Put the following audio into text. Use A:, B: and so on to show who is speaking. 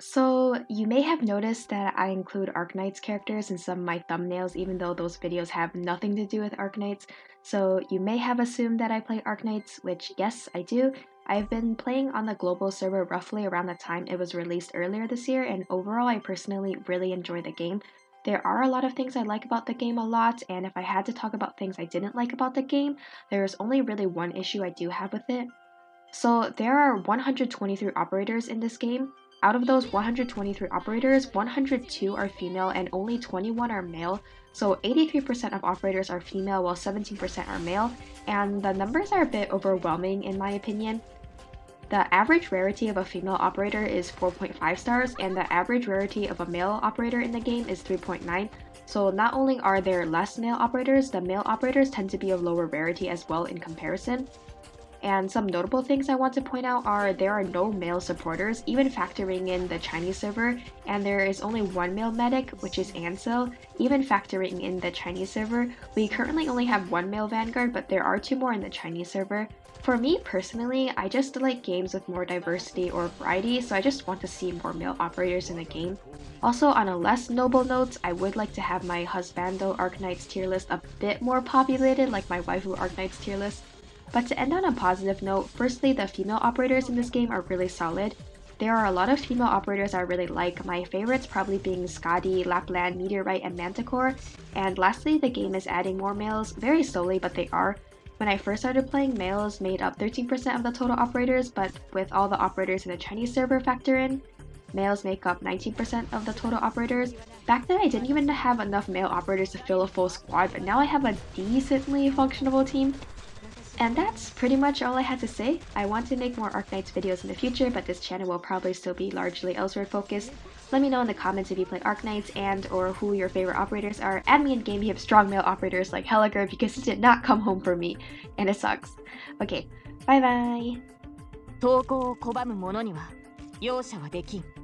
A: So, you may have noticed that I include Arknights characters in some of my thumbnails, even though those videos have nothing to do with Arknights. So, you may have assumed that I play Arknights, which, yes, I do. I've been playing on the global server roughly around the time it was released earlier this year, and overall, I personally really enjoy the game. There are a lot of things I like about the game a lot, and if I had to talk about things I didn't like about the game, there's only really one issue I do have with it. So, there are 123 operators in this game, out of those 123 operators, 102 are female and only 21 are male. So 83% of operators are female while 17% are male, and the numbers are a bit overwhelming in my opinion. The average rarity of a female operator is 4.5 stars, and the average rarity of a male operator in the game is 3.9. So not only are there less male operators, the male operators tend to be of lower rarity as well in comparison. And some notable things I want to point out are there are no male supporters, even factoring in the Chinese server, and there is only one male medic, which is Ansel, even factoring in the Chinese server. We currently only have one male Vanguard, but there are two more in the Chinese server. For me personally, I just like games with more diversity or variety, so I just want to see more male operators in the game. Also, on a less noble note, I would like to have my Husbando Arknights tier list a bit more populated, like my Waifu Arknights tier list. But to end on a positive note, firstly, the female operators in this game are really solid. There are a lot of female operators I really like, my favorites probably being Skadi, Lapland, Meteorite, and Manticore. And lastly, the game is adding more males, very slowly, but they are. When I first started playing, males made up 13% of the total operators, but with all the operators in the Chinese server factor in, males make up 19% of the total operators. Back then I didn't even have enough male operators to fill a full squad, but now I have a decently functionable team. And that's pretty much all I had to say. I want to make more Arknights videos in the future, but this channel will probably still be largely elsewhere focused. Let me know in the comments if you play Arknights and or who your favorite operators are. Add me in game, you have strong male operators like Hellagur because he did not come home for me, and it sucks. Okay, bye bye! 投稿を拒む者には容赦はできん。